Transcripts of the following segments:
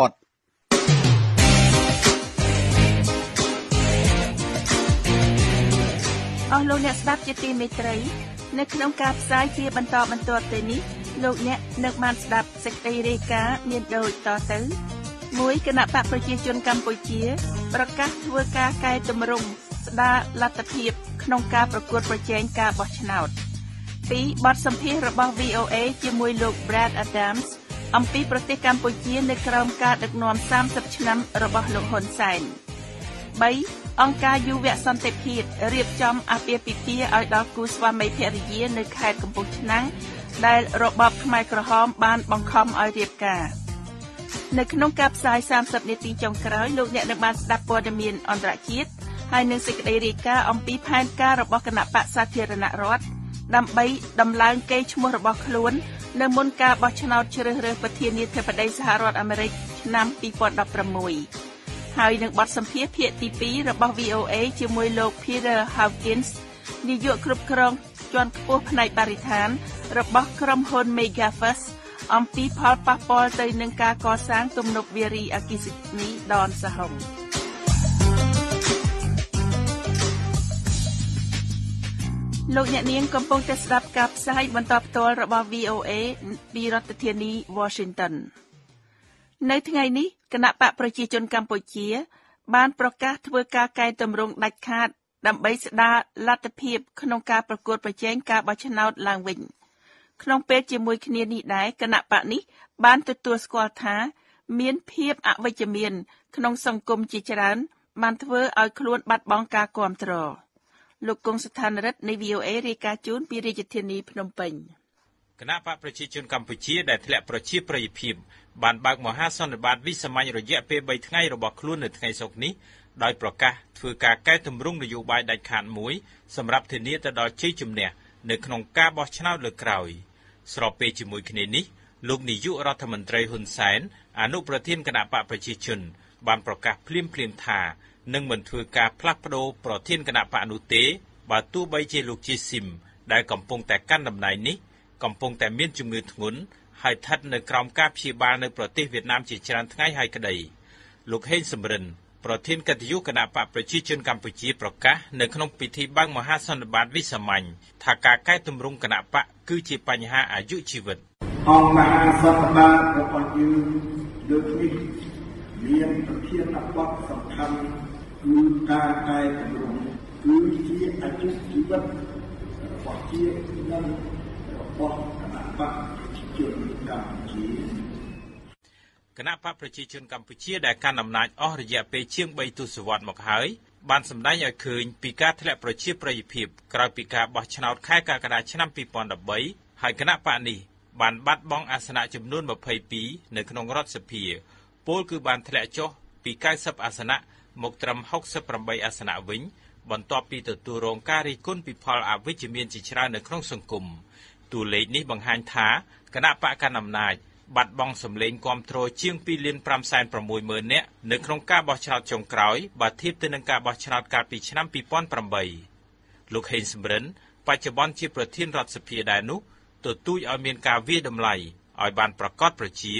ផុតអស់លោកអ្នកស្ដាប់ជាទីមេត្រី នៅក្នុងការផ្សាយជាបន្តបន្ទាប់ទៅនេះលោកអ្នកនឹងបានស្ដាប់សេចក្តីរាយការណ៍មានដូចតទៅមួយគណៈបកប្រជាជនកម្ពុជា ប្រកាសធ្វើការកែតម្រង់ស្ដារលទ្ធភាពក្នុងការប្រកួតប្រជែងការបោះឆ្នោត2បទសម្ភាសន៍របស់ VOA ជាមួយលោក Brad Adams អំពីប្រទេសកម្ពុជានៅក្រោមការដឹកនាំ30ឆ្នាំរបស់លោកហ៊ុនសែន3អង្គការយុវសន្តិភាពរៀបចំអាពាហ៍ពិពាហ៍ឲ្យដល់គូស្វាមីភរិយានៅខេត្តកំពង់ឆ្នាំងដែលរបបខ្មែរក្រហមបានបង្ខំឲ្យរៀបការនៅក្នុងការផ្សាយ30នាទីចុងក្រោយលោកអ្នកនឹងបានស្ដាប់ព័ត៌មានអន្តរជាតិហើយនឹងសេចក្តីរាយការណ៍អំពីផែនការរបស់គណៈបកសាធារណរដ្ឋដើម្បីដំឡើងកេរ្តិ៍ឈ្មោះរបស់ខ្លួន នៅមុនការបោះឆ្នោតជ្រើសរើសប្រធានាធិបតីសហរដ្ឋអាមេរិកឆ្នាំ2016ហើយនឹងបទសម្ភាសន៍ភាគទី2របស់ VOA ជាមួយលោក Peter Hawkins នាយកគ្រប់គ្រងជាន់ខ្ពស់ផ្នែកបរិស្ថាន របស់ក្រុមហ៊ុន Megafast អំពីផលប៉ះពាល់ទៅនឹងការកសាងទំនប់វារីអគ្គិសនីដនសហុង លោកអ្នកនាងកំពុងតែស្ដាប់ការផ្សាយបន្តផ្ទាល់របស់ VOA ពីរដ្ឋធានី Washington នៅថ្ងៃនេះគណៈបកប្រជាជនកម្ពុជា បានប្រកាសធ្វើការកែតម្រង់ដាច់ខាត ដើម្បីស្ដារលទ្ធភាពក្នុងការប្រកួតប្រជែងការបោះឆ្នោតឡើងវិញ ក្នុងពេលជាមួយគ្នានេះដែរគណៈបកនេះបានទទួលស្គាល់ថា មានភាពអវិជ្ជមាន ក្នុងសង្គមជាច្រើនបានធ្វើឲ្យខ្លួនបាត់បង់ការគ្រប់គ្រង លោកគង់ស្ថានរិទ្ធនៃ VOA រាយការណ៍ជូនពីរាជធានីភ្នំពេញគណៈបកប្រជាជនកម្ពុជាដែលធ្លាក់ប្រជាប្រិយភាពបានបើកមហាសន្និបាតវិសាមញ្ញរយៈពេល3ថ្ងៃរបស់ខ្លួននៅថ្ងៃសុក្រនេះដោយប្រកាសធ្វើការកែតម្រង់នយោបាយដាច់ខាតមួយសម្រាប់ធានាទៅដល់ជ័យជំនះនៅក្នុងការបោះឆ្នោតលើកក្រោយស្របពេលជាមួយគ្នានេះលោកនាយករដ្ឋមន្ត្រីហ៊ុនសែនអនុប្រធានគណៈបកប្រជាជនបានប្រកាសភ្លាមៗថា នឹងមិនធ្វើការផ្លាស់ប្តូរប្រធានគណៈបកនោះទេបើទោះបីជាលោកជាស៊ីមដែលកំពុងតែកាន់តំណែងនេះកំពុងតែមានជំងឺធ្ងន់ហើយស្ថិតនៅក្រោមការព្យាបាលនៅប្រទេសវៀតណាមជាច្រើនថ្ងៃហើយក្តីលោកហេងសំរិនប្រធានកិត្តិយសគណៈបកប្រជាជនកម្ពុជាប្រកាសនៅក្នុងពិធីបើកមហាសន្និបាតវិសាមញ្ញថាការកែតម្រង់គណៈបកគឺជាបញ្ហាអាយុជីវិតអង្គមហាសន្និបាតរបស់យើងលើកនេះមានប្រធានបទសំខាន់ គឺការកែតម្រង់គឺជាអាយុជីវិតរបស់ជាតិនិងរបស់គណៈបកប្រជាជនកម្ពុជាគណៈបកប្រជាជនកម្ពុជាដែលកាន់អំណាចអស់រយៈពេលជាង3ទសវត្សរ៍មកហើយបានសម្ដែងឲ្យឃើញពីការធ្លាក់ប្រជាប្រិយភាពក្រោយពីការបោះឆ្នោតខែកក្កដាឆ្នាំ2013ហើយគណៈបកនេះបានបាត់បង់អាសនៈចំនួន22នៅក្នុងរដ្ឋសភាពលគឺបានធ្លាក់ចុះពី90អាសនៈ មកត្រឹម68អាសនៈវិញ បន្ទាប់ពីទទួលរងការរិះគន់ពីផលអវិជ្ជមានជាច្រើននៅក្នុងសង្គមតួលេខនេះបង្ហាញថាគណៈបកកណ្ដាលអំណាចបាត់បង់សម្លេងគាំទ្រជាង2លាន560,000នាក់នៅក្នុងការបោះឆ្នោតចុងក្រោយបើធៀបទៅនឹងការបោះឆ្នោតកាលពីឆ្នាំ2008លោកហេងសំរិនបច្ចុប្បន្នជាប្រធានរដ្ឋសភាដែរនោះទទូចឲ្យមានការវាយតម្លៃឲ្យបានប្រកបប្រជា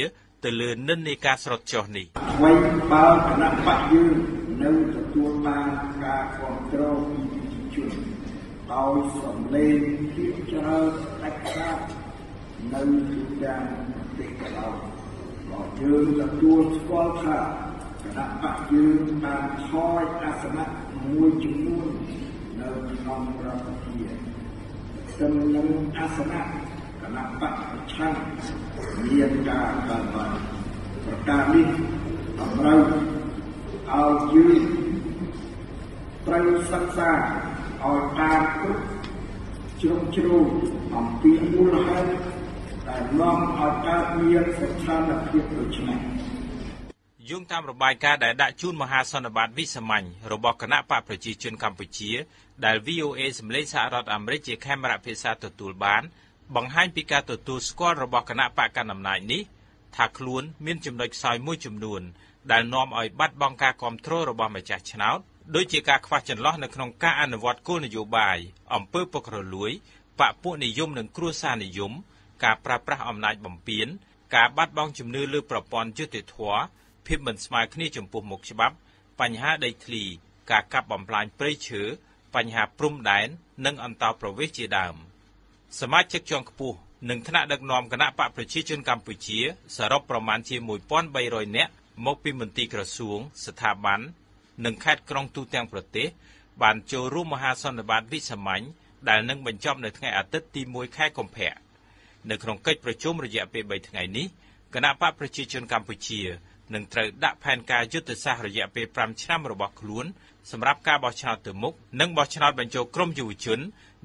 ទៅលើនិន្នាការស្រុតចុះនេះអ្វីបើគណៈបកយើង នៅទទួលបានការគ្រប់គ្រងពីប្រជាជនដោយសំឡេងភាគច្រើនដាច់ខាតនៅទូទាំងប្រទេសកន្លងក៏យើងទទួលស្គាល់ថាគណៈបកយើងបានថយអាសនៈមួយចំនួននៅក្នុងរដ្ឋសភាស្ទឹមនឹងអាសនៈគណៈបកប្រឆាំងមានការកើនឡើងប្រការនេះតម្រូវ ឲ្យយើងត្រូវសិក្សាឲ្យតាមគ្រប់ជ្រុងជ្រោយអំពីមូលហេតុដែលនាំឲ្យកើតមានស្ថានភាពដូចនេះយោងតាមរបាយការណ៍ដែលដាក់ជូនមហាសន្និបាតវិសាមញ្ញរបស់គណៈបកប្រជាជនកម្ពុជា ដែល VOA សម្លេងសហរដ្ឋអាមេរិកជាខេមរៈភាសាទទួលបាន បង្ហាញពីការទទួលស្គាល់របស់គណៈបកកណ្ដាលអំណាចនេះថាខ្លួនមានចំណុចខ្សោយមួយចំនួន ដែលនាំឲ្យបាត់បង់ការគ្រប់គ្រងរបស់ម្ចាស់ឆ្នោតដូចជាការខ្វះចន្លោះនៅក្នុងការអនុវត្តគោលនយោបាយអំពើពុករលួយបកពួកនិយមនិងគ្រួសារនិយម ការប្រើប្រាស់អំណាចបំពាន ការបាត់បង់ជំនឿលើប្រព័ន្ធយុត្តិធម៌ភាពមិនស្មើគ្នាចំពោះមុខច្បាប់ បញ្ហាដីធ្លី ការកាប់បំផ្លាញព្រៃឈើបញ្ហាព្រំដែននិងអន្តោប្រវេសន៍ជាដើមសមាជិកជាន់ខ្ពស់និងថ្នាក់ដឹកនាំគណៈបកប្រជាជនកម្ពុជា សរុបប្រមាណជា1300នាក់ មកពីមន្ទីរក្រសួង ស្ថាប័ននិងខេត្តក្រុងទូទាំងប្រទេស បានចូលរួមមហាសន្និបាតវិសាមញ្ញដែលនឹងបញ្ចប់នៅថ្ងៃអាទិត្យទី1ខែកុម្ភៈនៅក្នុងកិច្ចប្រជុំរយៈពេល3ថ្ងៃនេះគណៈបកប្រជាជនកម្ពុជានឹងត្រូវដាក់ផែនការយុទ្ធសាស្ត្ររយៈពេល5ឆ្នាំរបស់ខ្លួនសម្រាប់ការបោះឆ្នោតទៅមុខនិងបោះឆ្នោតបញ្ចូលក្រុមយុវជន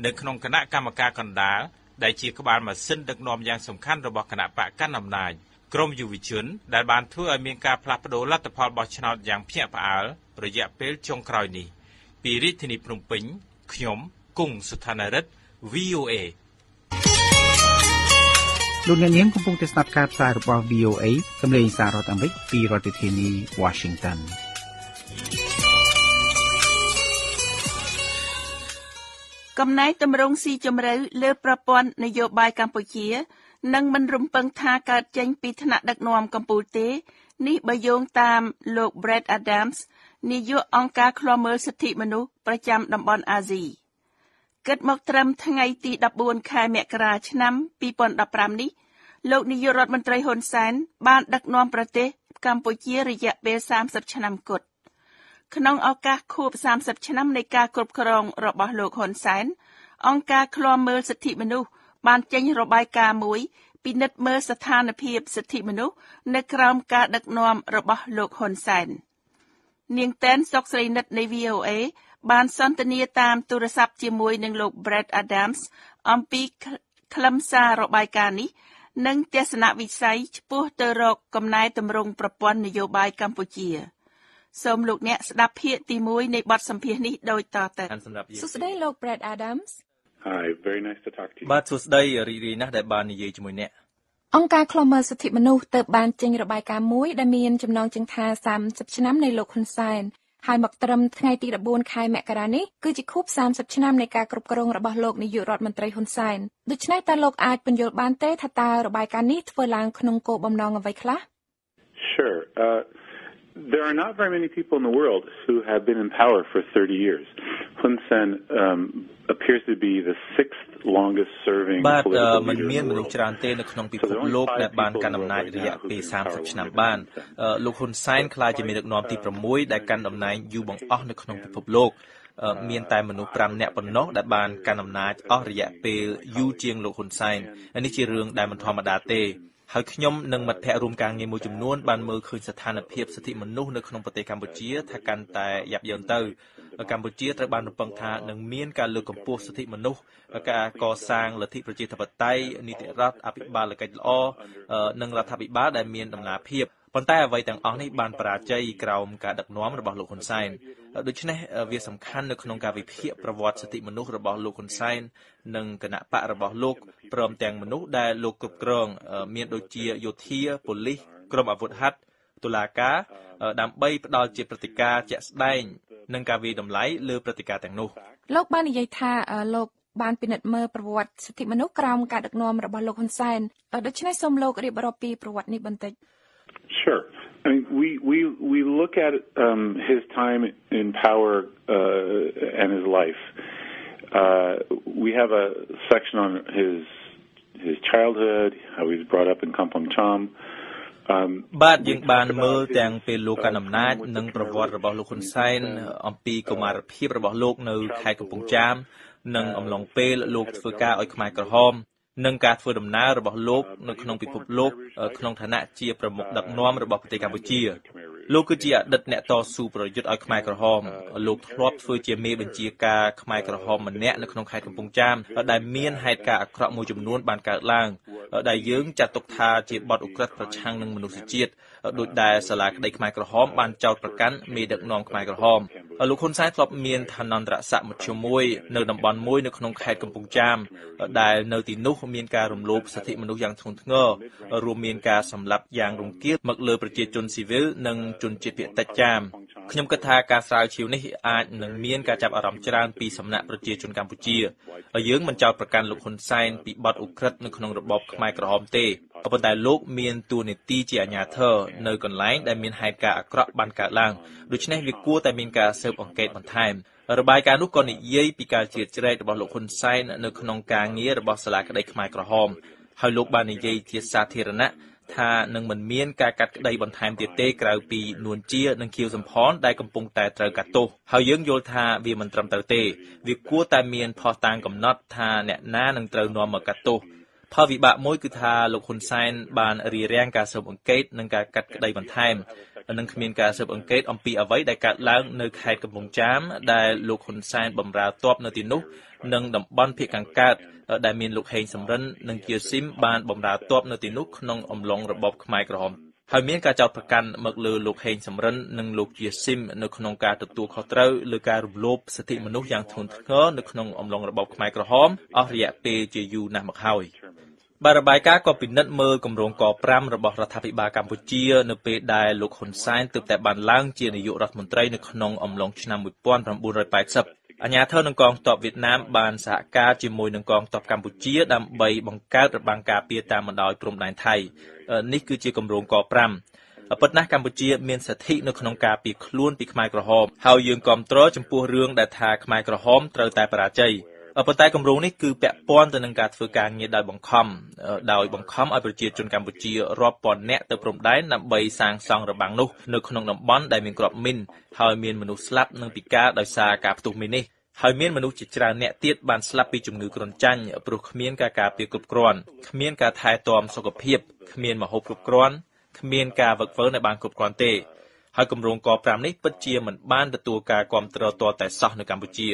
នៅក្នុងគណៈកម្មការកណ្ដាលដែលជាក្បាលម៉ាស៊ីនដឹកនាំយ៉ាងសំខាន់របស់គណៈបកកណ្ដាលអំណាច ក្រមយុវជន ដែលបានធ្វើឲ្យមានការផ្លាស់ប្តូរលទ្ធផលបោះឆ្នោតយ៉ាងភ្ញាក់ផ្អើលរយៈពេលចុងក្រោយនេះពីរាជធានីភ្នំពេញខ្ញុំគង់សុថានរិទ្ធ VOA លោកអ្នកនាងកំពុងតែស្ដាប់ការផ្សាយរបស់ VOA សម្លេងសាររដ្ឋអាមេរិកពីរដ្ឋធានី Washington កំណែតម្រង់ស៊ីជម្រៅលើប្រព័ន្ធនយោបាយកម្ពុជា នឹងមិនរំពឹងថាកើតចេញពីថ្នាក់ដឹកនាំកម្ពុជាទេនេះបើយោងតាមលោក Brett Adams នាយកអង្គការឃ្លាំមើលសិទ្ធិមនុស្សប្រចាំតំបន់អាស៊ីគិតមកត្រឹមថ្ងៃទី14ខែមករាឆ្នាំ2015នេះលោកនាយករដ្ឋមន្ត្រីហ៊ុនសែនបានដឹកនាំប្រទេសកម្ពុជារយៈពេល30ឆ្នាំគត់ក្នុងឱកាសខួប30ឆ្នាំនៃការគ្រប់គ្រងរបស់លោកហ៊ុនសែនអង្គការឃ្លាំមើលសិទ្ធិមនុស្ស បានចេញរបាយការណ៍មួយពិនិត្យមើលស្ថានភាពសិទ្ធិមនុស្សនៅក្រោមការដឹកនាំរបស់លោកហ៊ុនសែននាងតែនសុកស្រីនិតនៃ VOA បានសន្ទនាតាមទូរស័ព្ទជាមួយនឹងលោក Brett Adams អំពីខ្លឹមសាររបាយការណ៍នេះ និងទស្សនវិស័យឆ្ពោះទៅរកកំណែទម្រង់ប្រព័ន្ធនយោបាយកម្ពុជាសូមលោកអ្នកស្ដាប់ភាគទី1នៃបទសម្ភាសន៍នេះដូចតទៅសួស្តីលោក Brett Adams Hi very nice to talk to you បាទសួស្តីរីករាយណាស់ដែលបាននិយាយជាមួយអ្នកអង្គការឃ្លាំមើលសិទ្ធិមនុស្សទៅបានចេញរបាយការណ៍មួយដែលមានចំណងជើងថា30ឆ្នាំនៃលោកហ៊ុនសែនហើយមកត្រឹមថ្ងៃទី14ខែមករានេះគឺជាខួប30ឆ្នាំនៃការគ្រប់គ្រងរបស់លោកនាយករដ្ឋមន្ត្រីហ៊ុនសែនដូច្នេះតើលោកអាចពន្យល់បានទេថាតើរបាយការណ៍នេះធ្វើឡើងក្នុងគោលបំណងអ្វីខ្លះ Sure uh there are not very many people in the world who have been in power for 30 years. Hun Sen um, appears to be the sixth longest serving បាទมันមានមនុស្សច្រើនទេនៅក្នុងពិភពលោកដែលបានកាន់អំណាចរយៈពេល30ឆ្នាំបានលោកហ៊ុនសែនក្លាយជាមេដឹកនាំទី6ដែលកាន់តំណែងយូរបង្អស់នៅក្នុងពិភពលោកមានតែមនុស្ស5នាក់ប៉ុណ្ណោះដែលបានកាន់អំណាចអស់រយៈពេលយូរជាងលោកហ៊ុនសែននេះជារឿងដែលមិនធម្មតាទេ ហើយខ្ញុំនិងមិត្តភ័ក្តិរួមការងារមួយចំនួនបានមើលឃើញស្ថានភាពសិទ្ធិមនុស្សនៅក្នុងប្រទេសកម្ពុជាថាកាន់តែយ៉ាប់យ៉ឺនទៅកម្ពុជាត្រូវបានរំពឹងថានឹងមានការលើកកម្ពស់សិទ្ធិមនុស្សការកសាងលទ្ធិប្រជាធិបតេយ្យនីតិរដ្ឋអភិបាលកិច្ចល្អនិងរដ្ឋាភិបាលដែលមានដំណាភាព ប៉ុន្តែអ្វីទាំងអស់នេះបានបរាជ័យក្រោមការដឹកនាំរបស់លោកហ៊ុនសែនដូច្នេះវាសំខាន់នៅក្នុងការវិភាគប្រវត្តិសិទ្ធិមនុស្សរបស់លោកហ៊ុនសែននិងគណៈបករបស់លោកព្រមទាំងមនុស្សដែលលោកគ្រប់គ្រង មានដូចជាយោធាប៉ូលីសក្រុមអាវុធហត្ថតុលាការដើម្បីផ្ដល់ជាព្រឹត្តិការណ៍ជាក់ស្ដែងនិងការវិតម្លៃលើព្រឹត្តិការណ៍ទាំងនោះលោកបាននិយាយថាលោកបានពិនិត្យមើលប្រវត្តិសិទ្ធិមនុស្សក្រោមការដឹកនាំរបស់លោកហ៊ុនសែនដូច្នេះសូមលោករៀបរាប់ពីប្រវត្តិនេះបន្តិច Sure. I mean, we we we look at um, his time in power uh, and his life. Uh, we have a section on his his childhood, how he was brought up in Kampong Cham. បាទយើងបានមើលទាំងពេលលោកកាន់អំណាចនិងប្រវត្តិរបស់លោកហ៊ុនសែនអំពីកុមារភាពរបស់លោកនៅខេត្តកំពង់ចាមនិងអំឡុងពេលលោកធ្វើការឲ្យខ្មែរក្រហម និងការធ្វើដំណើររបស់លោកនៅក្នុងពិភពលោកក្នុងឋានៈជាប្រមុខដឹកនាំរបស់ប្រទេសកម្ពុជាលោកគឺជាអតីតអ្នកតស៊ូប្រយុទ្ធឲ្យខ្មែរក្រហមលោកធ្លាប់ធ្វើជាមេបញ្ជាការខ្មែរក្រហមម្នាក់នៅក្នុងខេត្តកំពង់ចាមដែលមានហេតុការណ៍អាក្រក់មួយចំនួនបានកើតឡើងដែលយើងចាត់ទុកថាជាបទឧក្រិដ្ឋប្រឆាំងនឹងមនុស្សជាតិ ដោយដែលសាលាក្តីខ្មែរក្រហមបានចោទប្រកាន់មេដឹកនាំខ្មែរក្រហមលោកហ៊ុនសែនធ្លាប់មានឋានន្តរស័ក្តិមធ្យមមួយនៅតំបន់មួយនៅក្នុងខេត្តកំពង់ចាមដែលនៅទីនោះមានការរំលោភសិទ្ធិមនុស្សយ៉ាងធ្ងន់ធ្ងររួមមានការសម្លាប់យ៉ាងរង្គាលមកលើប្រជាជនស៊ីវិលនិងជនជាតិភាគតិចចាមខ្ញុំគិតថាការស្រាវជ្រាវនេះអាចនឹងមានការចាប់អារម្មណ៍ច្រើនពីសំណាក់ប្រជាជនកម្ពុជាហើយយើងមិនចោទប្រកាន់លោកហ៊ុនសែនពីបទឧក្រិដ្ឋនៅក្នុងរបបខ្មែរក្រហមទេប៉ុន្តែលោកមានតួនាទីជាអាជ្ញាធរនៅកន្លែងដែលមានហេតុការណ៍អាក្រក់បានកើតឡើងដូច្នេះវាគួរតែមានការស៊ើបអង្កេតបន្ថែមរបាយការណ៍នោះក៏និយាយពីការជ្រៀតជ្រែករបស់លោកហ៊ុនសែននៅក្នុងការងាររបស់សាលាក្តីខ្មែរក្រហមហើយលោកបាននិយាយជាសាធារណៈថានឹងមិនមានការកាត់ក្តីបន្ថែមទៀតទេក្រៅពីនួនជានិងខៀវសំផនដែលកំពុងតែត្រូវកាត់ទោសហើយយើងយល់ថាវាមិនត្រឹមត្រូវទេវាគួរតែមានផុសតាងកំណត់ថាអ្នកណានឹងត្រូវនាំមកកាត់ទោស ផលវិបាកមួយគឺថាលោកហ៊ុនសែនបានរារាំងការស៊ើបអង្កេតនិងការកាត់ក្តីបន្ថែមនិងគ្មានការស៊ើបអង្កេតអំពីអ្វីដែលកើតឡើងនៅខេត្តកំពង់ចាមដែលលោកហ៊ុនសែនបម្រើទ័ពនៅទីនោះនិងតំបន់ភៀកខាងកើតដែលមានលោកហេងសំរិននិងជាស៊ីមបានបម្រើទ័ពនៅទីនោះក្នុងអំឡុងរបបខ្មែរក្រហមហើយមានការចោទប្រកាន់មកលើលោកហេងសំរិននិងលោកជាស៊ីមនៅក្នុងការទទួលខុសត្រូវលើការរំលោភសិទ្ធិមនុស្សយ៉ាងធ្ងន់ធ្ងរនៅក្នុងអំឡុងរបបខ្មែរក្រហមអស់រយៈពេលជាយូរណាស់មកហើយ បាទរបាយការណ៍ក៏ពិនិត្យមើលគម្រោងក5របស់រដ្ឋាភិបាលកម្ពុជា នៅពេលដែលលោកហ៊ុនសែនទើបតែបានឡើងជានាយករដ្ឋមន្ត្រីនៅក្នុងអំឡុងឆ្នាំ1980អាញាធរនឹងកងទ័ពវៀតណាមបានសហការជាមួយនឹងកងទ័ពកម្ពុជា ដើម្បីបង្កើតរបាំងការពារតាមបណ្ដោយព្រំដែនថៃនេះគឺជាគម្រោងក5ប៉ុន្តែកម្ពុជាមានសិទ្ធិនៅក្នុងការពារខ្លួនពីខ្មែរក្រហមហើយយើងគ្រប់គ្រងចំពោះរឿងដែលថាខ្មែរក្រហមត្រូវតែបរាជ័យ ប៉ុន្តែគម្រោងនេះគឺពាក់ព័ន្ធទៅនឹងការធ្វើការងារដោយបង្ខំដោយបង្ខំឲ្យប្រជាជនកម្ពុជារាប់ពាន់នាក់ទៅព្រំដែនដើម្បីសាងសង់របាំងនោះនៅក្នុងតំបន់ដែលមានគ្រាប់មីនហើយមានមនុស្សស្លាប់និងពិការដោយសារការផ្ទុះមីននេះហើយមានមនុស្សជាច្រើនអ្នកទៀតបានស្លាប់ពីជំងឺគ្រុនចាញ់ព្រោះគ្មានការការពារគ្រប់គ្រាន់គ្មានការថែទាំសុខភាពគ្មានម្ហូបគ្រប់គ្រាន់គ្មានការវឹកវើនៅបានគ្រប់គ្រាន់ទេហើយគម្រោងក5នេះពិតជាមិនបានទទួលការគ្រប់គ្រងទាល់តែសោះនៅកម្ពុជា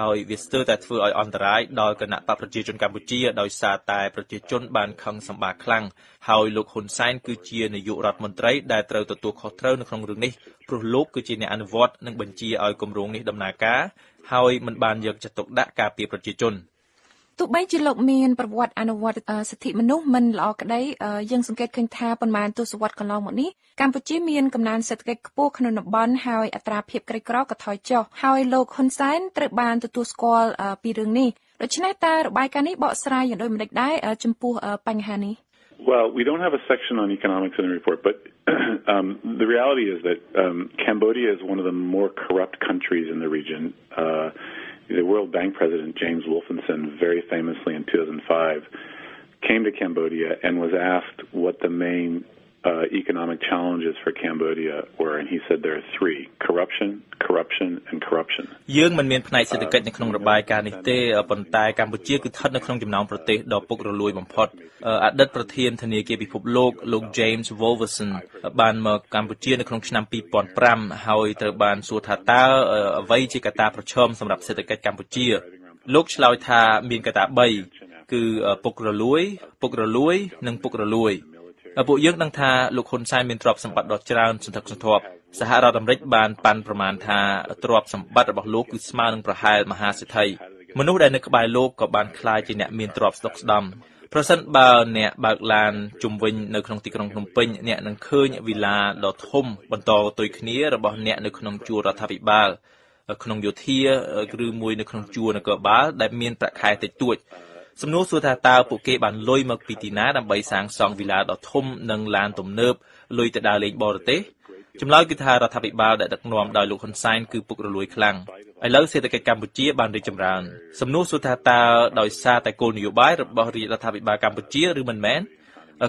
ហើយវាស្ទើរតែធ្វើឲ្យអន្តរាយដល់គណៈបកប្រជាជនកម្ពុជាដោយសារតែប្រជាជនបានខឹងសម្បាខ្លាំងហើយលោកហ៊ុនសែនគឺជានាយករដ្ឋមន្ត្រីដែលត្រូវទទួលខុសត្រូវនៅក្នុងរឿងនេះព្រោះលោកគឺជាអ្នកអនុវត្តនិងបញ្ជាឲ្យគម្រោងនេះដំណើរការហើយមិនបានយកចិត្តទុកដាក់ការពារប្រជាជន។ ទោះបីជាលោកមានប្រវត្តិអនុវត្តសិទ្ធិមនុស្សមិនល្អក្តីយើងសង្កេតឃើញថាប៉ុន្មានទសវត្សរ៍កន្លងមកនេះកម្ពុជាមានកំណើនសេដ្ឋកិច្ចខ្ពស់ក្នុងតំបន់ហើយអត្រាភាពក្រីក្រក៏ថយចុះហើយលោកហ៊ុនសែនត្រូវបានទទួលស្គាល់ពីរឿងនេះដូច្នេះតើរបាយការណ៍នេះបកស្រាយយ៉ាងដូចម្តេចដែរចំពោះបញ្ហានេះ Well, we don't have a section on economics in the report, but um, the reality is that um, Cambodia is one of the more corrupt countries in the region. Uh, the World Bank president, James Wolfenson, very famously in 2005, came to Cambodia and was asked what the main uh, economic challenges for Cambodia were, and he said there are three: corruption, corruption, and corruption. យើងមិនមានផ្នែកសេដ្ឋកិច្ចនៅក្នុងរបាយការណ៍នេះទេប៉ុន្តែកម្ពុជាគឺស្ថិតនៅក្នុងចំណោមប្រទេសដ៏ពុករលួយបំផុតអតីតប្រធានធនាគារពិភពលោកលោក James Wolverson បានមកកម្ពុជានៅក្នុងឆ្នាំ2005ហើយត្រូវបានសួរថាតើអ្វីជាកត្តាប្រឈមសម្រាប់សេដ្ឋកិច្ចកម្ពុជា លោកឆ្លើយថាមានកត្តា3គឺពុករលួយ ពុករលួយ និងពុករលួយ ពួកយើងដឹងថាលោកហ៊ុនសែនមានទ្រព្យសម្បត្តិដ៏ច្រើនសន្ធឹកសន្ធាប់សហរដ្ឋអាមេរិកបានប៉ាន់ប្រមាណថាទ្រព្យសម្បត្តិរបស់លោកគឺស្មើនឹងប្រហែលមហាសេដ្ឋីមនុស្សដែលនៅក្បែរលោកក៏បានក្លាយជាអ្នកមានទ្រព្យស្ដុកស្ដំប្រសិនបើអ្នកបើកឡានជុំវិញនៅក្នុងទីក្រុងភ្នំពេញអ្នកនឹងឃើញវិឡាដ៏ធំបន្តទុយគ្នារបស់អ្នកនៅក្នុងជួររដ្ឋាភិបាលក្នុងយោធាឬមួយនៅក្នុងជួរនគរបាលដែលមានប្រាក់ខែតិចតួច សំណួរសួរថាតើពួកគេបានលុយមកពីទីណាដើម្បីសាងសង់វីឡាដ៏ធំនិងឡានទំនើបលុយទៅដើរលេងបរទេសចម្លើយគឺថារដ្ឋាភិបាលដែលដឹកនាំដោយលោកហ៊ុនសែនគឺពុករលួយខ្លាំងឥឡូវសេដ្ឋកិច្ចកម្ពុជាបានរីកចម្រើនសំណួរសួរថាតើដោយសារតែគោលនយោបាយរបស់រាជរដ្ឋាភិបាលកម្ពុជាឬមិនមែន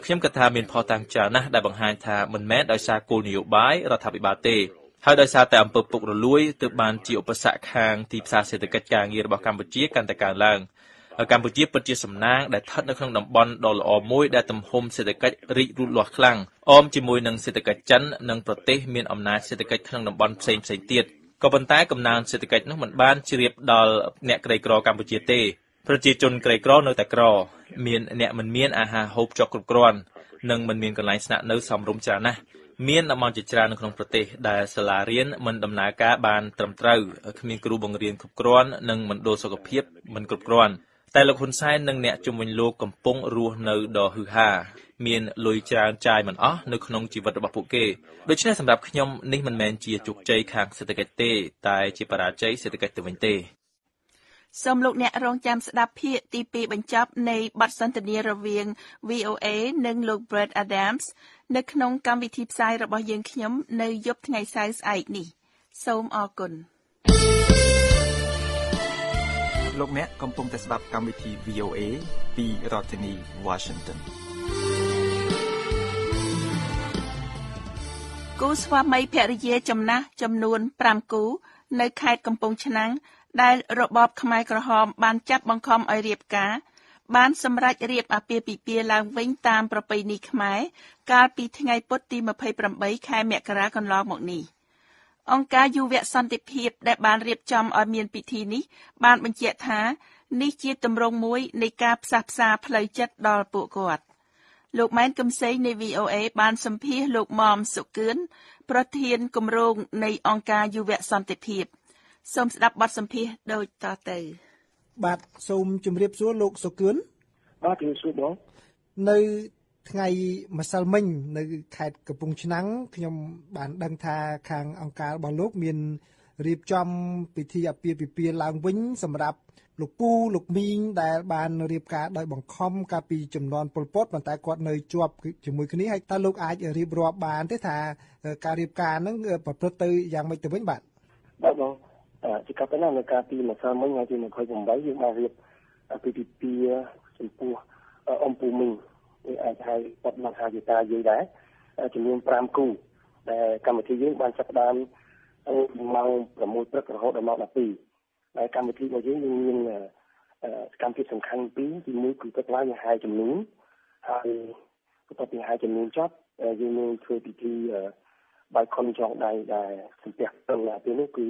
ខ្ញុំគិតថាមានផុសតាំងច្រើនណាស់ដែលបង្ហាញថាមិនមែនដោយសារគោលនយោបាយរដ្ឋាភិបាលទេហើយដោយសារតែអំពើពុករលួយទើបបានជាឧបសគ្គខាងទីផ្សារសេដ្ឋកិច្ចការងាររបស់កម្ពុជាកាន់តែកើនឡើង កម្ពុជាពិតជាសំណាងដែលស្ថិតនៅក្នុងតំបន់ដ៏ល្អមួយដែលទំហំសេដ្ឋកិច្ចរីករូតលាស់ខ្លាំងអមជាមួយនឹងសេដ្ឋកិច្ចចិននិងប្រទេសមានអំណាចសេដ្ឋកិច្ចក្នុងតំបន់ផ្សេងផ្សេងទៀតក៏ប៉ុន្តែកំណើនសេដ្ឋកិច្ចនោះមិនបានជ្រាបដល់អ្នកក្រីក្រកម្ពុជាទេប្រជាជនក្រីក្រនៅតែក្រ មានអ្នកមិនមានអាហារហូបចុកគ្រប់គ្រាន់និងមិនមានកន្លែងស្នាក់នៅសមរម្យច្រើនណាស់មានតំបន់ជាច្រើននៅក្នុងប្រទេសដែលសាលារៀនមិនដំណើរការបានត្រឹមត្រូវគ្មានគ្រូបង្រៀនគ្រប់គ្រាន់និងមណ្ឌលសុខភាពមិនគ្រប់គ្រាន់ តែលោកហ៊ុនសែននិងអ្នកជំនាញលោកកំពុងរស់នៅដ៏ហឺហា មានលុយច្រើនចាយមិនអស់នៅក្នុងជីវិតរបស់ពួកគេដូច្នេះសម្រាប់ខ្ញុំនេះមិនមែនជាជោគជ័យខាងសេដ្ឋកិច្ចទេតែជាបរាជ័យសេដ្ឋកិច្ចទៅវិញទេសូមលោកអ្នករងចាំស្ដាប់ភាគទី2បញ្ចប់នៃបទសន្ទនារវាង VOA និងលោក Brett Adams នៅក្នុងកម្មវិធីផ្សាយរបស់យើងខ្ញុំនៅយប់ថ្ងៃសៅរ៍ស្អែកនេះ សូមអរគុណ លោកអ្នកកំពុងតែស្ដាប់កម្មវិធី VOA ពីរដ្ឋធានី Washington គូស្វាមីភរិយាចំណាស់ចំនួន5គូ នៅខេត្តកំពង់ឆ្នាំងដែលរបបខ្មែរក្រហមបានចាត់បង្ខំឲ្យរៀបការបានសម្រេចរៀបអាពាហ៍ពិពាហ៍ឡើងវិញតាមប្រពៃណីខ្មែរកាលពីថ្ងៃពុធទី28ខែមករាកន្លងមកនេះ អង្គការយុវសន្តិភាពដែលបានរៀបចំឲ្យមានពិធីនេះបានបញ្ជាក់ថានេះជាទម្រង់មួយនៃការផ្សះផ្សាផ្លូវចិត្តដល់ពួកគាត់លោកម៉ែនកំសីនៃ VOA បានសម្ភាសលោកមុំសុគឿនប្រធានគម្រោងនៃអង្គការយុវសន្តិភាព។សូមស្ដាប់បទសម្ភាសន៍ដូចតទៅ បាទសូមជម្រាបសួរលោកសុគឿនបាទជម្រាបសួរបងនៅ ថ្ងៃម្សិលមិញនៅខេត្តកំពង់ឆ្នាំងខ្ញុំបានដឹងថាខាងអង្គការរបស់លោកមានរៀបចំពិធីអាពាហ៍ពិពាហ៍ឡើងវិញសម្រាប់លោកពូលោកមីងដែលបានរៀបការដោយបង្ខំកាលពីចំនួនពលពតប៉ុន្តែគាត់នៅជាប់ជាមួយគ្នាហើយតើលោកអាចរៀបរាប់បានទេថាការរៀបការហ្នឹងប្រព្រឹត្តទៅយ៉ាងម៉េចទៅវិញបាទបាទបងជាកាប់ទៅណានៅកាលពីម្សិលមិញថ្ងៃទី28យើងបានរៀបពីពីពីចំពោះអំពូមីង វាអាចហៅបត់មកហៅជាតាយើងដែរចំនួន5គូដែលកម្មវិធីយើងបានចាប់ផ្ដើមម៉ោង6ព្រឹករហូតដល់ម៉ោង12ហើយកម្មវិធីរបស់យើងមានកម្មវិធីសំខាន់ពីរទី1គឺទឹកឡើងយើងហៅចំនួនហើយបន្ទាប់ពីហៅចំនួនចប់យើងនឹងធ្វើពិធីបាយខុនចងដៃដែលសំពះទៅពេលនេះគឺ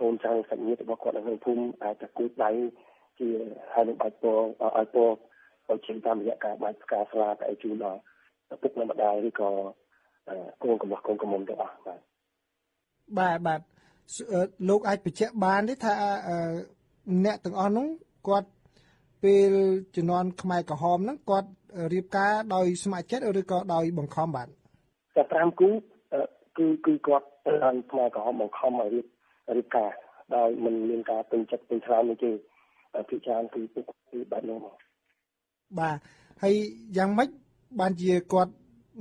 កូនចៅសាច់ញាតិរបស់គាត់នៅក្នុងភូមិអាចจะគួចដៃជាហើយនឹងបាច់ពរឲ្យពរ ឲ្យជិះតាមរយៈការបាច់ផ្កាស្លាទៅឲ្យជូនដល់ឪពុកម្ដាយឬក៏កូនកំឡោះកូនកំមុំទាំងអស់បាទបាទបាទលោកអាចបញ្ជាក់បានទេថាអ្នកទាំងអស់នោះគាត់ពេលជំនាន់ខ្មែរក្រហមហ្នឹងគាត់រៀបការដោយស្ម័គ្រចិត្តឬក៏ដោយបង្ខំបាទតែ5គូគឺគឺគាត់បានខ្មែរក្រហមបង្ខំឲ្យរៀបរៀបការដោយមិនមានការពេញចិត្តពេញថ្លើមនេះទេភាគច្រើនគឺពួកគឺបែបនោះមក បាទហើយយ៉ាងម៉េចបានជាគាត់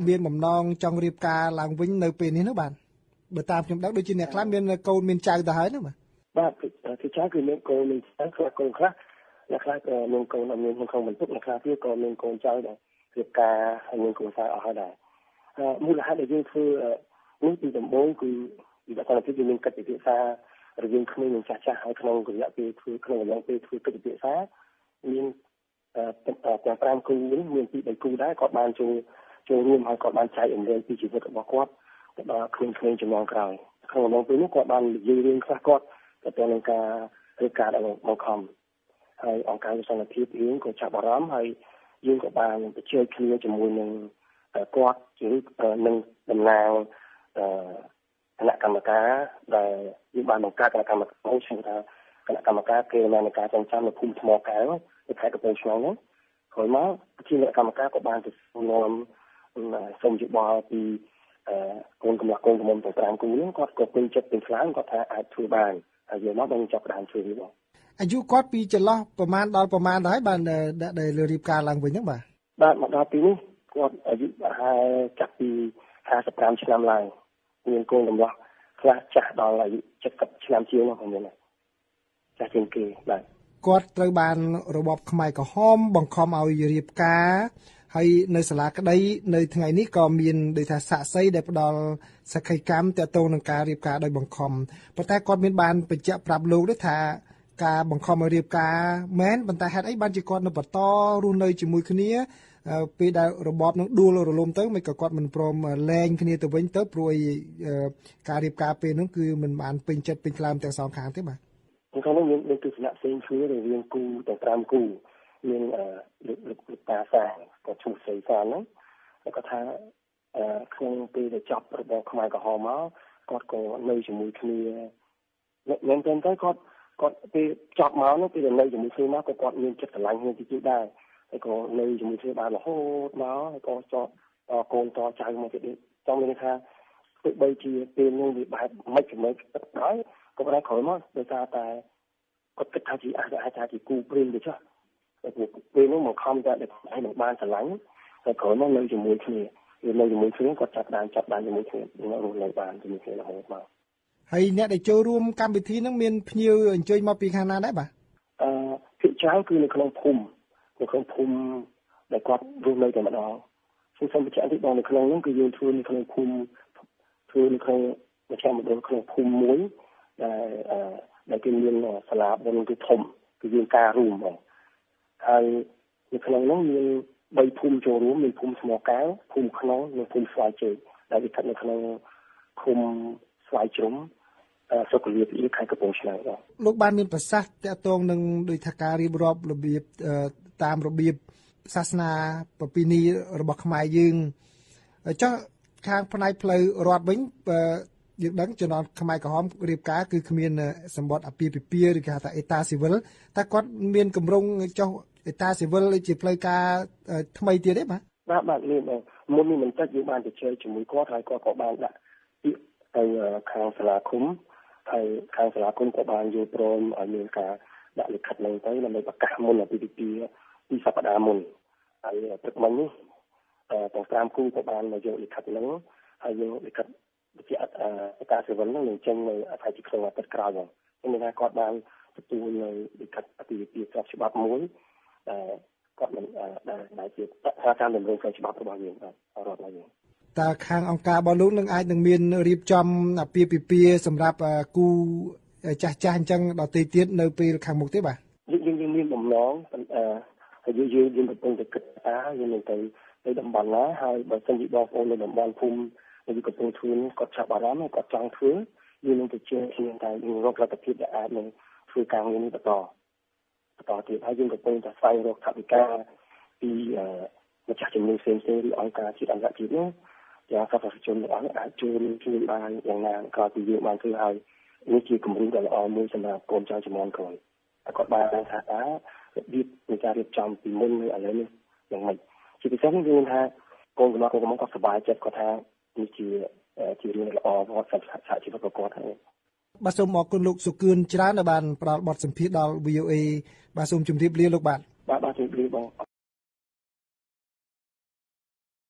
មានបំណងចង់រៀបការឡើងវិញនៅពេលនេះនោះបាទបើតាមខ្ញុំដឹងដូចជាអ្នកខ្លះមានកូនមានចៅទៅហើយនោះបាទបាទភាគច្រើនគឺមានកូនមានចៅខ្លះកូនខ្លះអ្នកខ្លះក៏មានកូនអត់មានក្នុងបន្ទុកអ្នកខ្លះទៀតក៏មានកូនចៅដែររៀបការហើយមានគ្រួសារអស់ហើយដែរមូលហេតុដែលយើងធ្វើនេះពីដំបូងគឺពីដល់តែយើងមានកិច្ចពិភាក្សារវាងក្មេងនិងចាស់ចាស់ហើយក្នុងរយៈពេលធ្វើក្នុងរយៈពេលធ្វើកិច្ចពិភាក្សាមាន ទាំង5គូនេះមានពី3គូដែរគាត់បានចូលចូលរួមហើយគាត់បានចែករំលែកពីជីវិតរបស់គាត់ទៅដល់ក្មេងៗចំនួនក្រោយក្នុងអំឡុងពេលនោះគាត់បាននិយាយរឿងខ្លះគាត់ទៅទៅនឹងការធ្វើការដល់បង្ខំហើយអង្គការសន្តិភាពយើងក៏ចាប់អារម្មណ៍ហើយយើងក៏បានបញ្ជាគ្នាជាមួយនឹងគាត់ជានឹងតំណាងគណៈកម្មការដែលយើងបានបង្កើតគណៈកម្មការមួយឈ្មោះថា គណៈកម្មការគេមានការចងចាំនៅភូមិថ្មកែវនៅខេត្តកំពង់ឆ្នាំងហ្នឹងក្រោយមកជាគណៈកម្មការក៏បានទៅនាំសូមយោបល់ពីកូនកំឡោះកូនកំមុំទាំង5គូហ្នឹងគាត់ក៏ពេញចិត្តពេញខ្លាំងគាត់ថាអាចធ្វើបានហើយយកមកបានចាប់ដើមធ្វើវាបងអាយុគាត់ពីចន្លោះប្រមាណដល់ប្រមាណដែរបានដែលរៀបការឡើងវិញហ្នឹងបាទបាទមកដល់ពេលនេះគាត់អាយុប្រហែលចាប់ពី55ឆ្នាំឡើងមានកូនកំឡោះខ្លះចាស់ដល់អាយុ70ឆ្នាំជាងនោះខ្ញុំមាន ចាស់ជាងគេបាទគាត់ត្រូវបានរបបខ្មែរក្រហម បង្ខំឲ្យរៀបការហើយនៅសាលាក្តី នៅថ្ងៃនេះក៏មានដូចថាសាក់សីដែលផ្ដល់សក្ខីកម្មតទៅនឹងការរៀបការដោយបង្ខំប៉ុន្តែគាត់មានបានបញ្ជាក់ប្រាប់លោកទេថាការបង្ខំឲ្យរៀបការមែនប៉ុន្តែហេតុអីបានជាគាត់នៅបន្តរស់នៅជាមួយគ្នាពេលដែលរបបនឹងដួលរលំទៅមិនក៏គាត់មិនព្រមលែងគ្នាទៅវិញទៅព្រួយការរៀបការពេលនោះគឺមិនបានពេញចិត្តពេញក្លាមទាំងសងខាងទេបាទ ក្នុងនោះមានមានទស្សនៈផ្សេងគ្នារវាងគូទាំង5គូមានលោកលោកតាសាក៏ឈ្មោះស្រីសានហ្នឹងគាត់ក៏ថាក្នុងពេលដែលចប់របបខ្មែរក្រហមមកគាត់ក៏នៅជាមួយគ្នាមែនទេគាត់គាត់ពេលចប់មកនោះពេលនៅជាមួយគ្នាមកក៏គាត់មានចិត្តស្រឡាញ់គ្នាទីទៀតដែរហើយក៏នៅជាមួយគ្នាបានរហូតមកហើយក៏ចតកូនតចៅមកទៀតចង់មានថាទោះបីជាពេលនោះវាបែបមិនចំណេញដែរក៏ ប៉ុន្តែក្រោយមកដោយសារតែគាត់គិតថាជាអាចអាចថាជាគូព្រៀងទៅចុះតែពេលនោះមកខំតែឲ្យនឹងបានស្រឡាញ់ហើយក្រោយមកនៅជាមួយគ្នាវានៅជាមួយគ្នាគាត់ចាប់បានចាប់បានជាមួយគ្នានៅរស់នៅបានជាមួយគ្នារហូតមកហើយអ្នកដែលចូលរួមកម្មវិធីហ្នឹងមានភ្ញៀវអញ្ជើញមកពីខាងណាដែរបាទអឺភាគច្រើនគឺនៅក្នុងភូមិនៅក្នុងភូមិដែលគាត់រស់នៅតែម្ដងខ្ញុំសូមបញ្ជាក់តិចបងនៅក្នុងហ្នឹងគឺយើងធ្វើនៅក្នុងភូមិធ្វើនៅក្នុងមជ្ឈមណ្ឌលក្នុងភូមិមួយ ដែលដែលគេមានសាលាបុណ្យគឺធំគឺយើងការរួមបងហើយនៅក្នុងនោះមាន3ភូមិចូលរួមមានភូមិស្មកាវភូមិខ្នងនិងភូមិស្វាយជើងដែលវាស្ថិតនៅក្នុងភូមិស្វាយជ្រុំសុខភាពពីខេត្តកំពង់ឆ្នាំងបាទលោកបានមានប្រសាសន៍តាក់ទងនឹងដោយថាការរៀបរាប់របៀបតាមរបៀបសាសនាប្រពៃណីរបស់ខ្មែរយើងចុះខាងផ្នែកផ្លូវរដ្ឋវិញ យើងដឹងជំនាន់ខ្មែរក្រហមរៀបការគឺគ្មានសម្បត្តិអាពាហ៍ពិពាហ៍ឬគេហៅថាអេតាស៊ីវិលតែគាត់មានកម្រងចុះអេតាស៊ីវិលជាផ្លូវការថ្មីទៀតទេបាទបាទបាទមានមុននេះមិនតិចយើងបានទៅជើជាមួយគាត់ហើយគាត់ក៏បានដាក់ពាក្យទៅខាងសាលាឃុំហើយខាងសាលាគុំក៏បានយល់ព្រមឲ្យមានការដាក់លិខិតនឹងទៅដើម្បីប្រកាសមុនពីពីពីសប្តាហ៍មុនហើយព្រឹកមិញនេះទាំងតាមគូក៏បានមកយកលិខិតនឹងហើយយកលិខិត វិជាអការសេវិននឹងនឹងចេញនៅអត្ថជាក្នុងអាទិត្យក្រោយហ្នឹងខ្ញុំថាគាត់បានទទួលនៅលិខិតអភិវិទ្យាស្របច្បាប់មួយដែលគាត់មិនដែលជាថាតាមតម្រូវការច្បាប់របស់យើងបាទរដ្ឋរបស់យើងតើខាងអង្គការរបស់លោកនឹងអាចនឹងមានរៀបចំអាពាហ៍ពិពាហ៍សម្រាប់គូចាស់ចាស់អញ្ចឹងដល់ទីទៀតនៅពេលខាងមុខទេបាទយើងយើងមានបំណងហើយយើងយើងយើងកំពុងតែគិតថាយើងនឹងទៅទៅតំបន់ណាហើយបើសិនជាបងប្អូននៅតំបន់ភូមិ នៅកំពង់ធួនគាត់ចាប់អារម្មណ៍គាត់ចង់ធ្វើយើងនឹងទៅជឿគ្នាតែយើងរកលទ្ធភាពដែលអាចនឹងធ្វើការងារនេះបន្តបន្តទៀតហើយយើងកំពុងតែស្វែងរកថវិកាពីម្ចាស់ជំនួយផ្សេងៗឬអង្គការជាតិអន្តរជាតិនោះយ៉ាងសកម្មជនទាំងអស់អាចជួយជួយបានយ៉ាងណាក្រោយពីយើងបានធ្វើឲ្យនេះជាគំរូដ៏ល្អមួយសម្រាប់កូនចៅជំនាន់ក្រោយតែគាត់បានថាថារបៀបនៃការរៀបចំពីមុននៅឥឡូវនេះយ៉ាងម៉េចជាពិសេសនេះយើងថាកូនកម្លោះកូនកម្លោះគាត់សប្បាយចិត្តគាត់ថា នេះជាជារឿងល្អរបស់សហជីវិតរបស់គាត់ហើយបាទសូមអរគុណលោកសុគឿនច្រើនដែលបានផ្ដល់បទសម្ភាសន៍ដល់ VOA បាទសូមជម្រាបលាលោកបាទបាទបាទជម្រាបលាបង